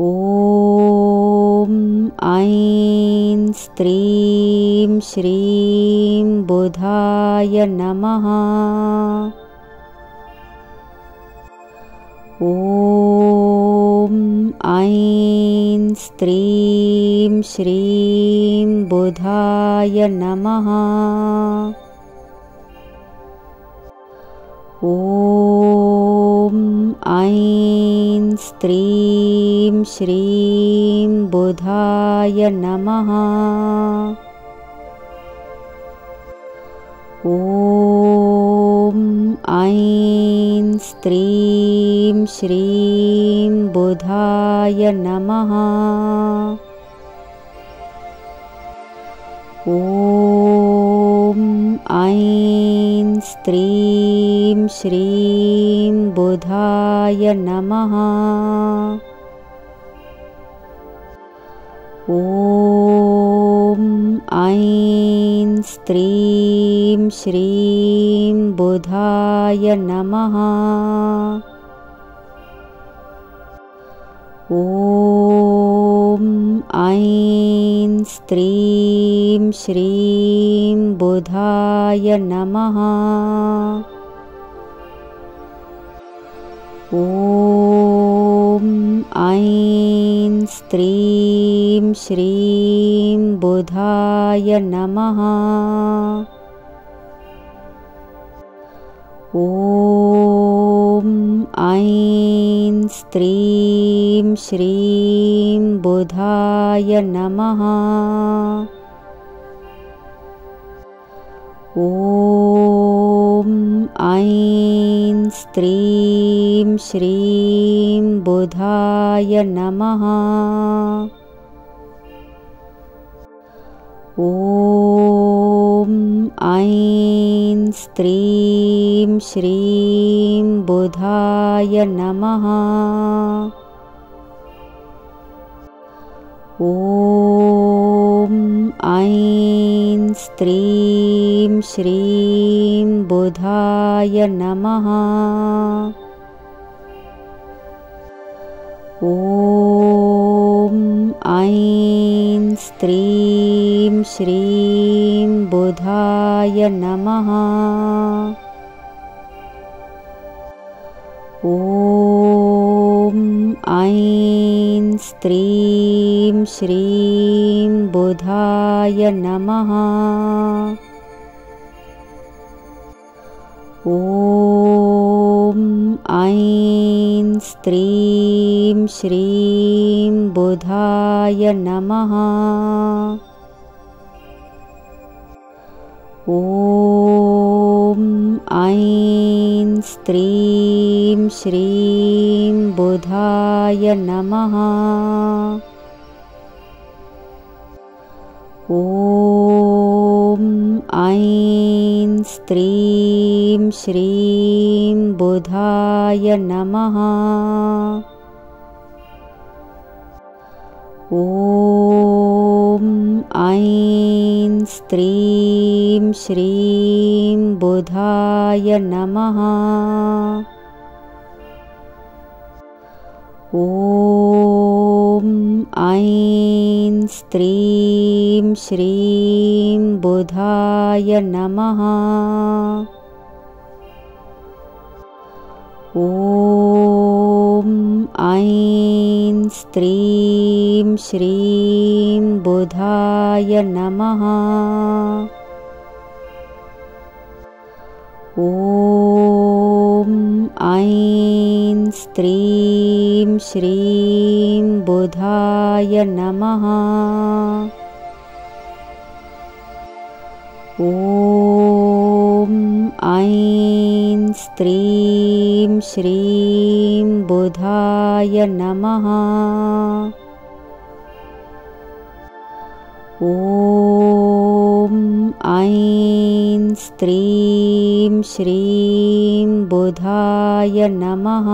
ॐ ऐं स्त्रीं श्रीं बुधाय नमः। ॐ ऐं स्त्रीं श्रीं बुधाय नमः ॐ ऐं स्त्रीं श्रीं बुधाय नमः। ॐ ऐं स्त्रीं श्रीं बुधाय नमः ॐ ऐं स्त्रीं श्रीं बुधाय नमः। ॐ ऐं स्त्रीं श्रीं बुधाय नमः ॐ ऐं स्त्रीं श्रीं बुधाय नमः। ॐ ऐं स्त्रीं श्रीं बुधाय नमः ॐ ऐं स्त्रीं श्रीं बुधाय नमः। ॐ ऐं स्त्रीं श्रीं बुधाय नमः ॐ ऐं स्त्रीं श्रीं बुधाय नमः। ॐ ऐं स्त्रीं श्रीं बुधाय नमः ॐ ऐं स्त्रीं श्रीं बुधाय नमः। ॐ ऐं स्त्रीं श्रीं बुधाय नमः। ॐ ऐं स्त्रीं श्रीं बुधाय नमः। ॐ ऐं स्त्रीं श्रीं बुधाय नमः। ॐ ऐं स्त्रीं श्रीं बुधाय नमः ॐ ऐं स्त्रीं श्रीं बुधाय नमः। ॐ ऐं स्त्रीं श्रीं बुधाय नमः ॐ ऐं स्त्रीं श्रीं बुधाय नमः। ॐ ऐं स्त्रीं श्रीं बुधाय नमः ॐ ऐं स्त्रीं श्रीं बुधाय नमः। ॐ ऐं स्त्रीं श्रीं बुधाय नमः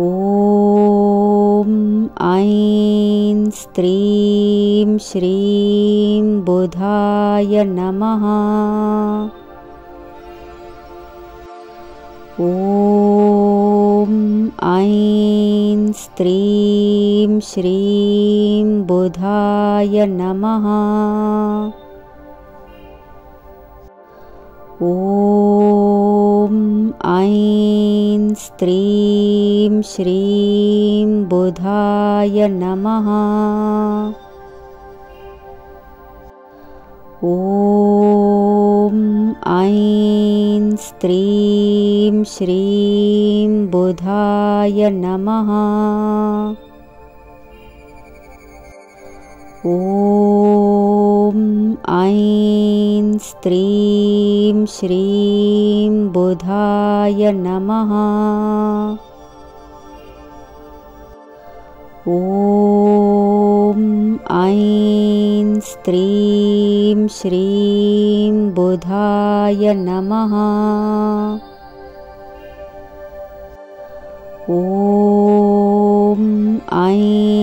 ॐ ऐं स्त्रीं श्रीं बुधाय नमः। ॐ स्त्रीं श्रीं बुधाय नमः ॐ ऐं स्त्रीं श्रीं बुधाय नमः। ॐ ऐं स्त्रीं श्रीं बुधाय नमः ॐ ऐं स्त्रीं श्रीं बुधाय नमः। ॐ ऐं स्त्रीं श्रीं बुधाय नमः। ॐ ऐं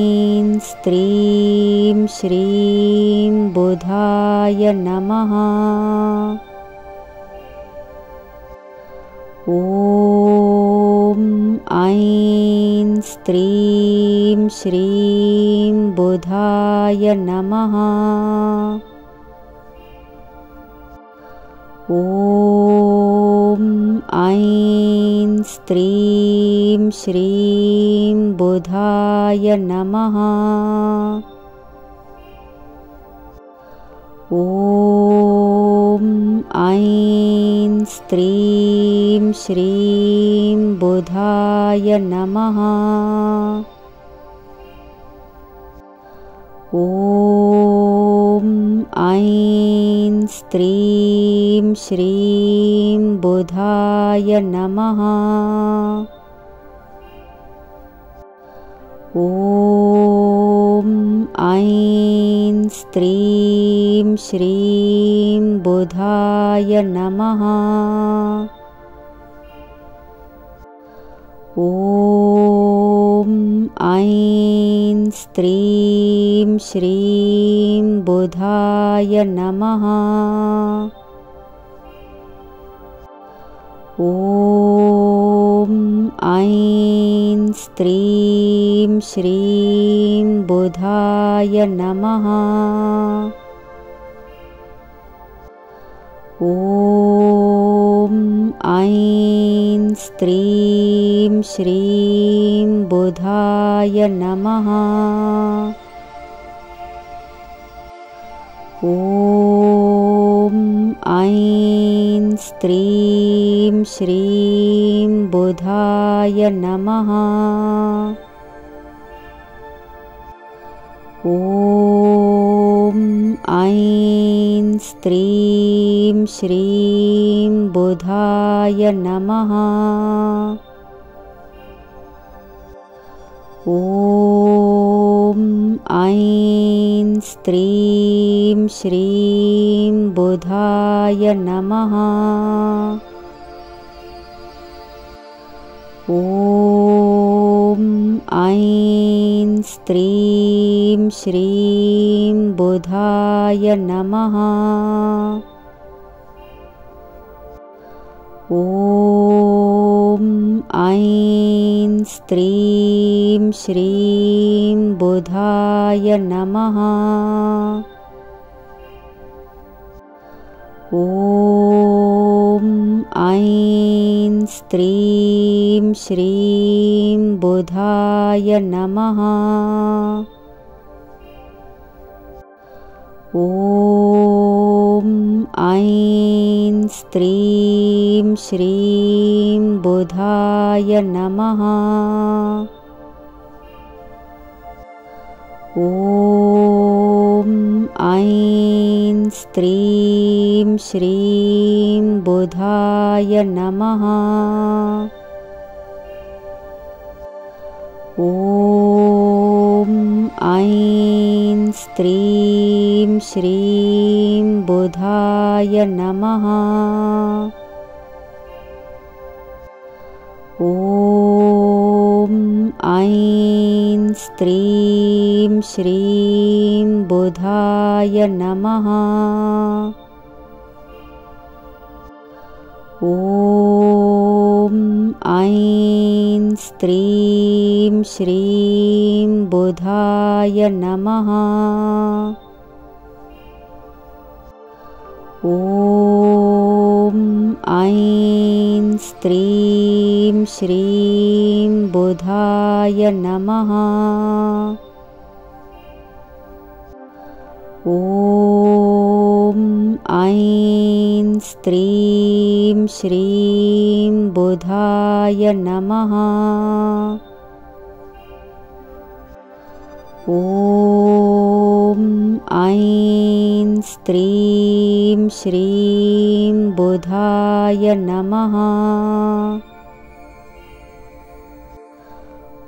स्त्रीं श्रीं बुधाय नमः। ॐ ऐं स्त्रीं श्रीं बुधाय नमः ॐ ऐं स्त्रीं श्रीं बुधाय नमः। ॐ ऐं स्त्रीं श्रीं बुधाय नमः। ॐ ऐं स्त्रीं श्रीं बुधाय नमः। ॐ ऐं स्त्रीं श्रीं बुधाय नमः। ॐ ऐं स्त्रीं श्रीं बुधाय नमः ॐ ऐं स्त्रीं श्रीं बुधाय नमः। ॐ ऐं स्त्रीं श्रीं बुधाय नमः ॐ ऐं स्त्रीं श्रीं बुधाय नमः। ॐ ऐं स्त्रीं श्रीं बुधाय नमः ॐ ऐं स्त्रीं श्रीं बुधाय नमः। ॐ ऐं स्त्रीं श्रीं बुधाय नमः। ॐ स्त्रीं श्रीं बुधाय नमः। ॐ ऐं स्त्रीं श्रीं बुधाय नमः ॐ ऐं स्त्रीं श्रीं बुधाय नमः। ॐ ऐं स्त्रीं श्रीं बुधाय नमः ॐ ऐं स्त्रीं श्रीं बुधाय नमः। ॐ ऐं स्त्रीं श्रीं बुधाय नमः। ॐ ऐं स्त्रीं श्रीं बुधाय नमः। ॐ ऐं स्त्रीं श्रीं बुधाय नमः ॐ ऐं स्त्रीं श्रीं बुधाय नमः। ॐ ऐं स्त्रीं श्रीं बुधाय नमः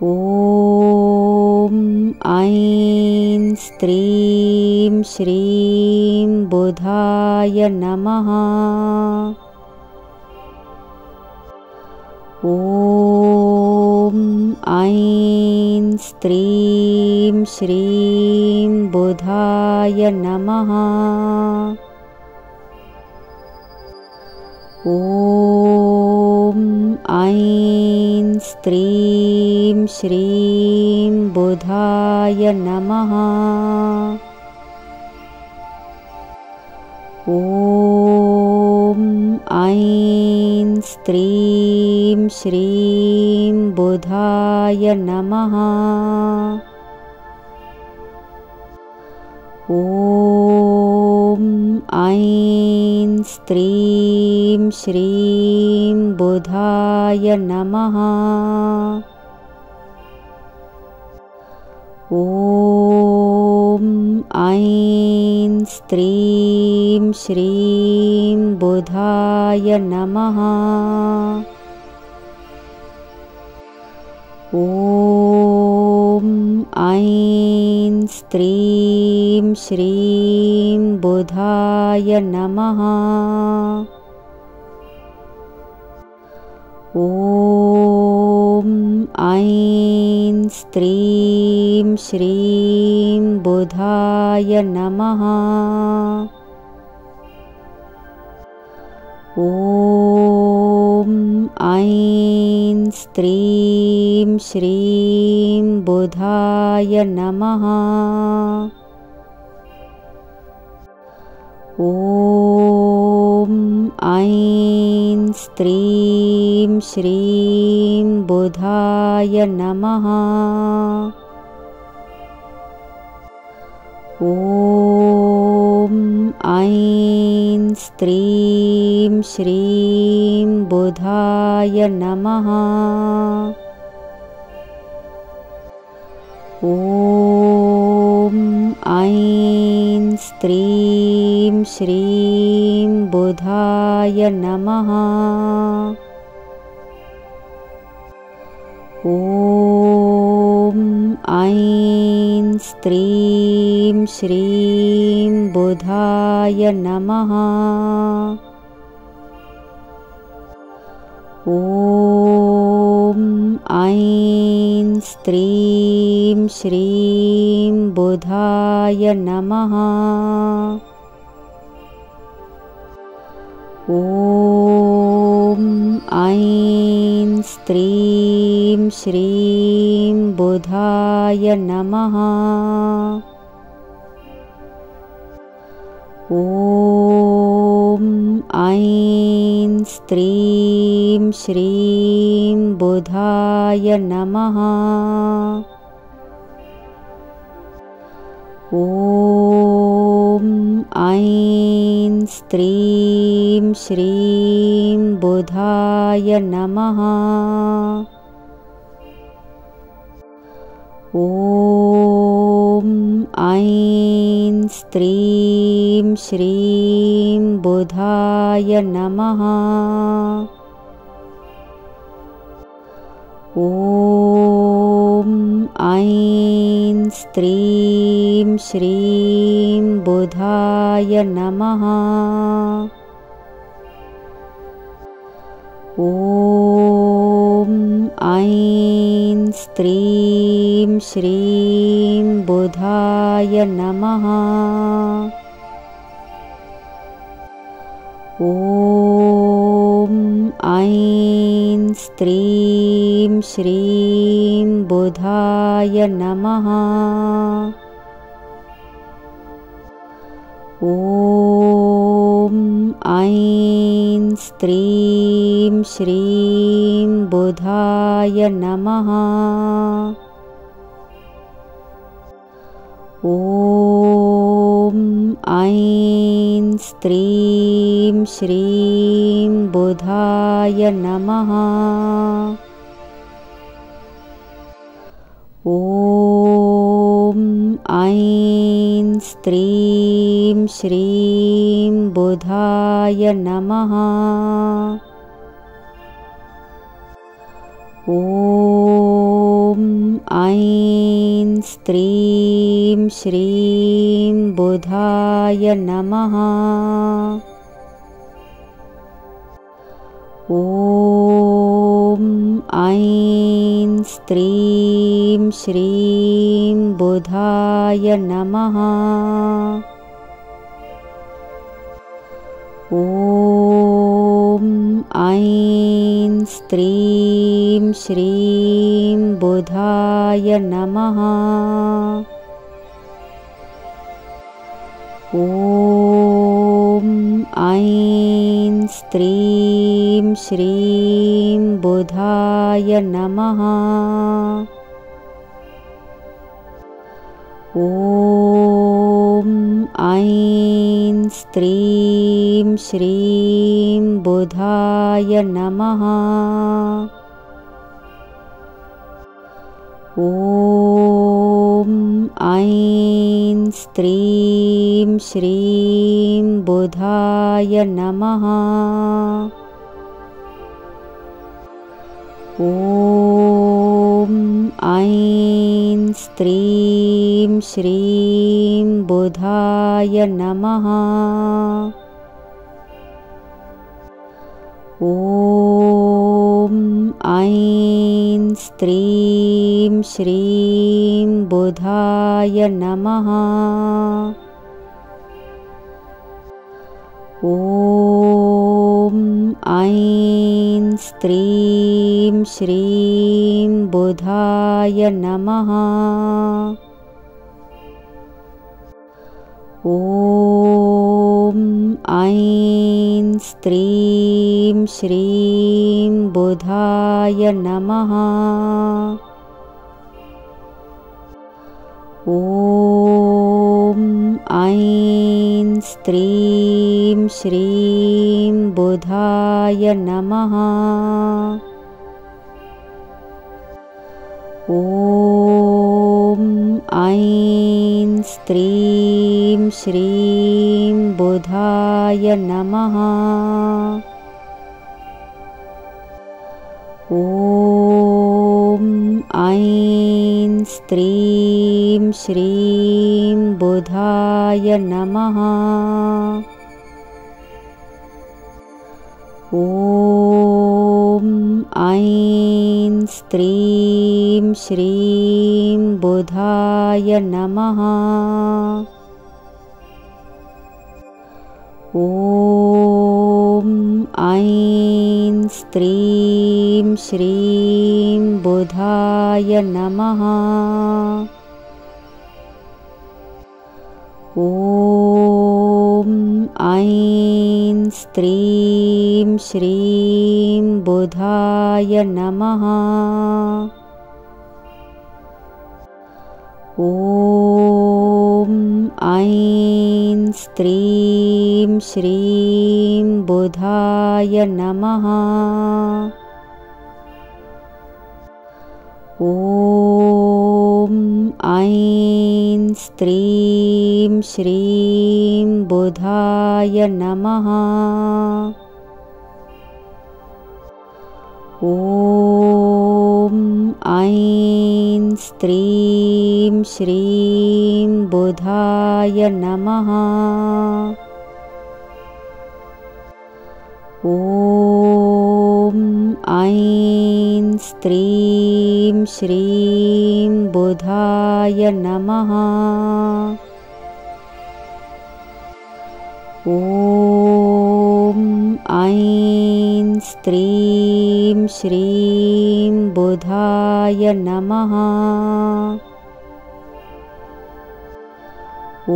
ॐ ऐं स्त्रीं श्रीं बुधाय नमः। ॐ ऐं स्त्रीं श्रीं बुधाय नमः ॐ ऐं स्त्रीं श्रीं बुधाय नमः। ॐ ऐं स्त्रीं श्रीं बुधाय नमः ॐ ऐं स्त्रीं श्रीं बुधाय नमः। ॐ ऐं स्त्रीं श्रीं बुधाय नमः ॐ ऐं स्त्रीं श्रीं बुधाय नमः। ॐ ऐं स्त्रीं श्रीं बुधाय नमः ॐ ऐं स्त्रीं श्रीं बुधाय नमः। ॐ ऐं स्त्रीं श्रीं बुधाय नमः ॐ ऐं स्त्रीं श्रीं बुधाय नमः। ॐ ऐं स्त्रीं श्रीं बुधाय नमः ॐ ऐं स्त्रीं श्रीं बुधाय नमः। ॐ ऐं स्त्रीं श्रीं बुधाय नमः ॐ ऐं स्त्रीं श्रीं बुधाय नमः। ॐ ऐं स्त्रीं श्रीं बुधाय नमः ॐ ऐं स्त्रीं श्रीं बुधाय नमः। ॐ ऐं स्त्रीं श्रीं बुधाय नमः ॐ ऐं स्त्रीं श्रीं बुधाय नमः। ॐ ऐं स्त्रीं श्रीं बुधाय नमः ॐ ऐं स्त्रीं श्रीं बुधाय नमः। ॐ ऐं स्त्रीं श्रीं बुधाय नमः ॐ ऐं स्त्रीं श्रीं बुधाय नमः। ॐ ऐं स्त्रीं श्रीं बुधाय नमः। ॐ ऐं स्त्रीं श्रीं बुधाय नमः। ॐ ऐं स्त्रीं श्रीं बुधाय नमः ॐ ऐं स्त्रीं श्रीं बुधाय नमः। ॐ ऐं स्त्रीं श्रीं बुधाय नमः ॐ ऐं स्त्रीं श्रीं बुधाय नमः। ॐ ऐं स्त्रीं श्रीं बुधाय नमः ॐ ऐं स्त्रीं श्रीं बुधाय नमः। ॐ ऐं स्त्रीं श्रीं बुधाय नमः ॐ ऐं स्त्रीं श्रीं बुधाय नमः। ॐ ऐं स्त्रीं श्रीं बुधाय नमः ॐ ऐं स्त्रीं श्रीं बुधाय नमः। ॐ ऐं स्त्रीं श्रीं बुधाय नमः ॐ ऐं स्त्रीं श्रीं बुधाय नमः। ॐ ऐं स्त्रीं श्रीं बुधाय नमः। ॐ ऐं स्त्रीं श्रीं बुधाय नमः। ॐ ऐं स्त्रीं श्रीं बुधाय नमः ॐ ऐं स्त्रीं श्रीं बुधाय नमः। ॐ ऐं स्त्रीं श्रीं बुधाय नमः। ॐ ऐं स्त्रीं श्रीं बुधाय नमः। ॐ ऐं स्त्रीं श्रीं बुधाय नमः। ॐ ऐं स्त्रीं श्रीं बुधाय नमः ॐ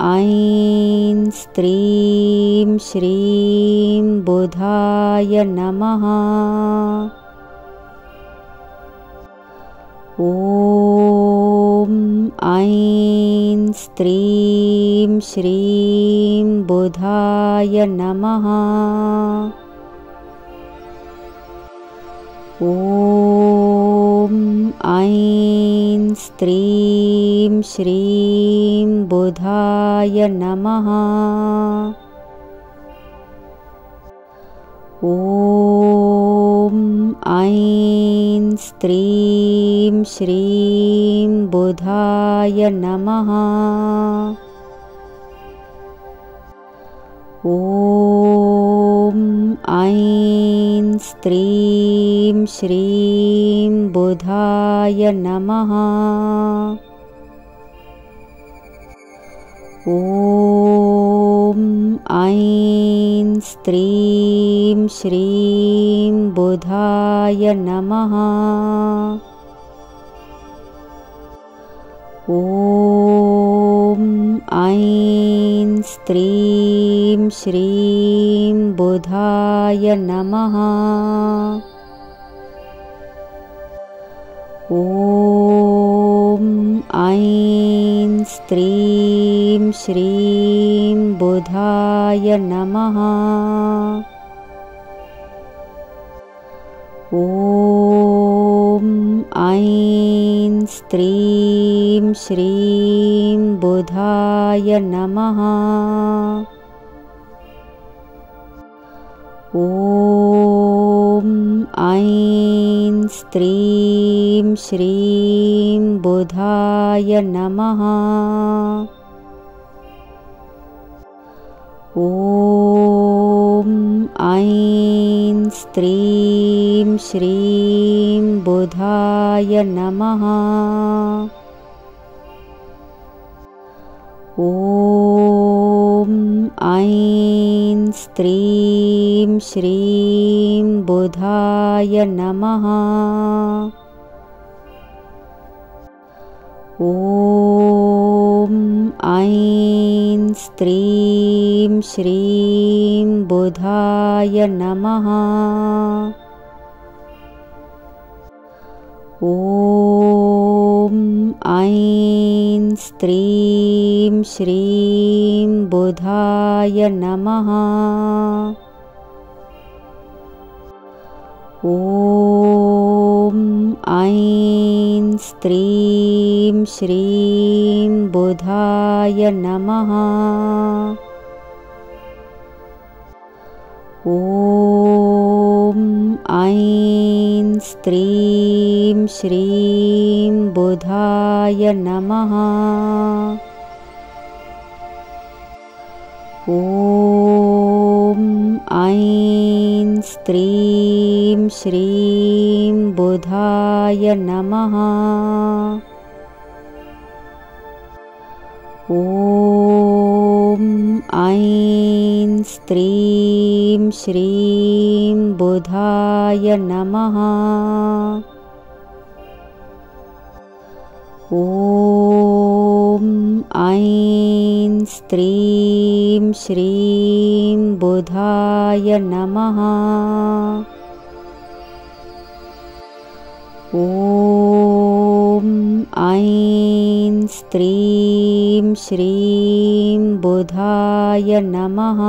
ऐं स्त्रीं श्रीं बुधाय नमः। ॐ ऐं स्त्रीं श्रीं बुधाय नमः ॐ ऐं स्त्रीं श्रीं बुधाय नमः। ॐ ऐं स्त्रीं श्रीं बुधाय नमः ॐ ऐं स्त्रीं श्रीं बुधाय नमः। ॐ ऐं स्त्रीं श्रीं बुधाय नमः। ॐ ऐं स्त्रीं श्रीं बुधाय नमः। ॐ ऐं स्त्रीं श्रीं बुधाय नमः। ॐ ऐं स्त्रीं श्रीं बुधाय नमः ॐ ऐं स्त्रीं श्रीं बुधाय नमः। ॐ ऐं स्त्रीं श्रीं बुधाय नमः। ॐ स्त्रीं श्रीं बुधाय नमः। ॐ ऐं स्त्रीं श्रीं बुधाय नमः। ॐ ऐं स्त्रीं श्रीं बुधाय नमः। ॐ ऐं स्त्रीं श्रीं बुधाय नमः ॐ ऐं स्त्रीं श्रीं बुधाय नमः। ॐ ऐं स्त्रीं श्रीं बुधाय नमः ॐ ऐं स्त्रीं श्रीं बुधाय नमः। ॐ ऐं स्त्रीं श्रीं बुधाय नमः ॐ ऐं स्त्रीं श्रीं बुधाय नमः।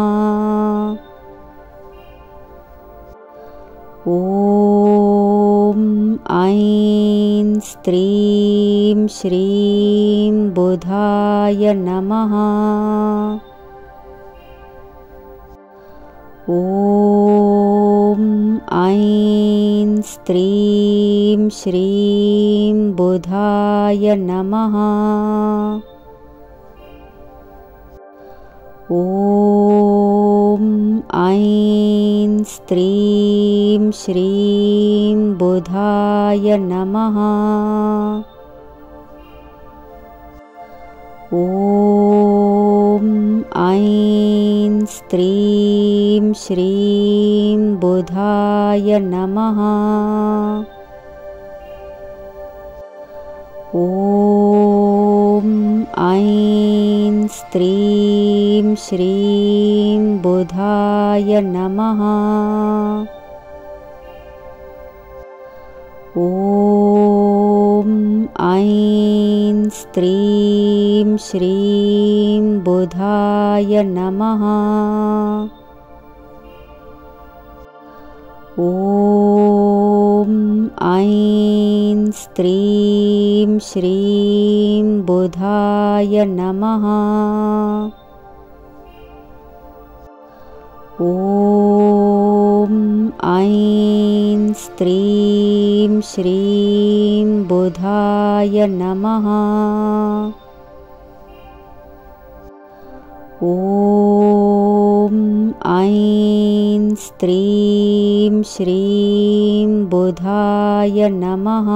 ॐ ऐं स्त्रीं श्रीं बुधाय नमः ॐ ऐं स्त्रीं श्रीं बुधाय नमः। ॐ ऐं स्त्रीं श्रीं बुधाय नमः ॐ ऐं स्त्रीं श्रीं बुधाय नमः। ॐ ऐं स्त्रीं श्रीं बुधाय नमः। ॐ ऐं स्त्रीं श्रीं बुधाय नमः। ॐ ऐं स्त्रीं श्रीं बुधाय नमः। ॐ ऐं स्त्रीं श्रीं बुधाय नमः ॐ ऐं स्त्रीं श्रीं बुधाय नमः।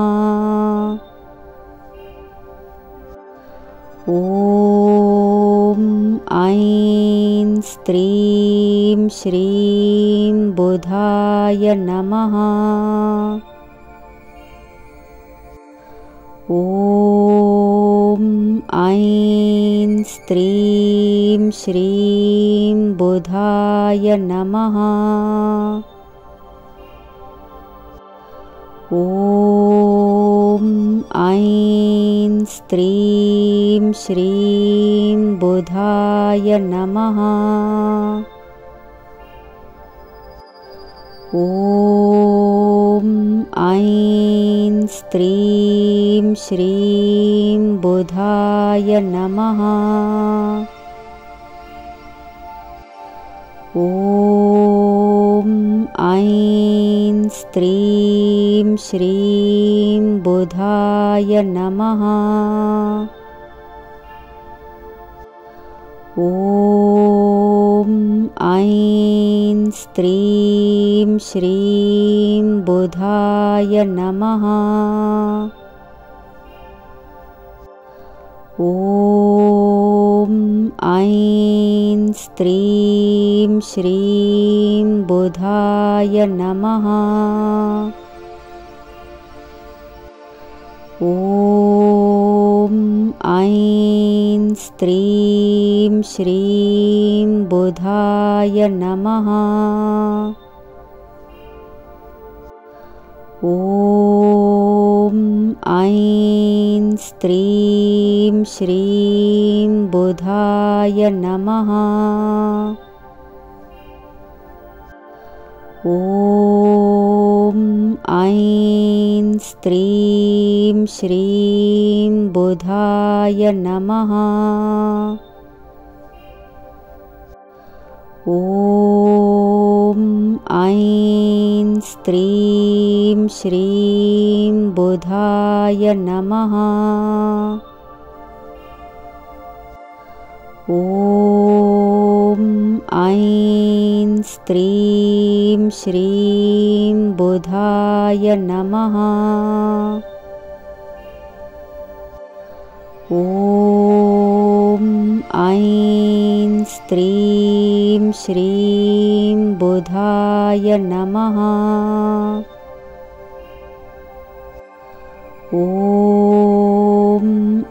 ॐ ऐं स्त्रीं श्रीं बुधाय नमः ॐ ऐं स्त्रीं श्रीं बुधाय नमः। ॐ ऐं स्त्रीं श्रीं बुधाय नमः ॐ ऐं स्त्रीं श्रीं बुधाय नमः। ॐ ऐं स्त्रीं श्रीं बुधाय नमः ॐ ऐं स्त्रीं श्रीं बुधाय नमः। ॐ ऐं स्त्रीं श्रीं बुधाय नमः ॐ ऐं स्त्रीं श्रीं बुधाय नमः। ॐ ऐं स्त्रीं श्रीं बुधाय नमः ॐ ऐं स्त्रीं श्रीं बुधाय नमः। ॐ ऐं स्त्रीं श्रीं बुधाय नमः। ॐ ऐं स्त्रीं श्रीं बुधाय नमः। ॐ ऐं स्त्रीं श्रीं बुधाय नमः ॐ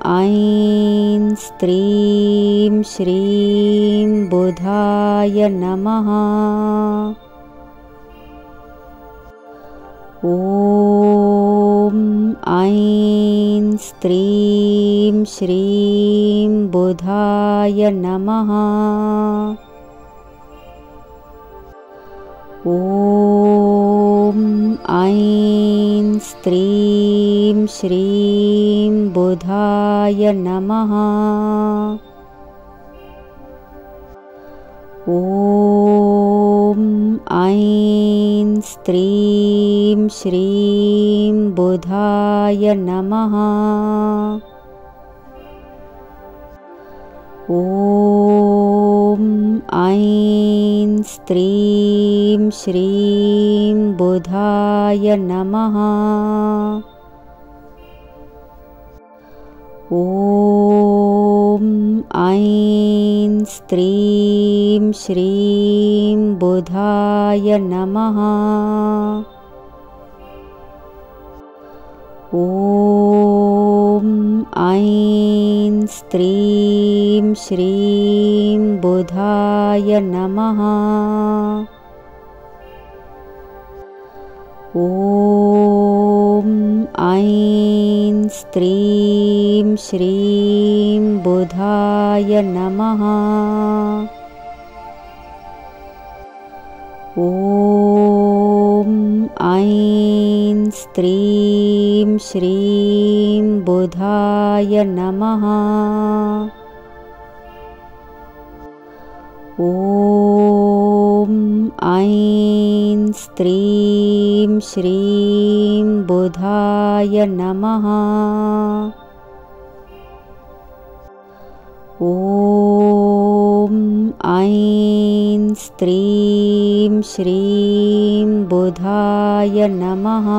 ऐं स्त्रीं श्रीं बुधाय नमः। ॐ ऐं स्त्रीं श्रीं बुधाय नमः ॐ ऐं स्त्रीं श्रीं बुधाय नमः। ॐ ऐं स्त्रीं श्रीं बुधाय नमः ॐ ऐं स्त्रीं श्रीं बुधाय नमः। ॐ ऐं स्त्रीं श्रीं बुधाय नमः ॐ ऐं स्त्रीं श्रीं बुधाय नमः। ॐ ऐं स्त्रीं श्रीं बुधाय नमः। ॐ ऐं स्त्रीं श्रीं बुधाय नमः। ॐ ऐं स्त्रीं श्रीं बुधाय नमः ॐ ऐं स्त्रीं श्रीं बुधाय नमः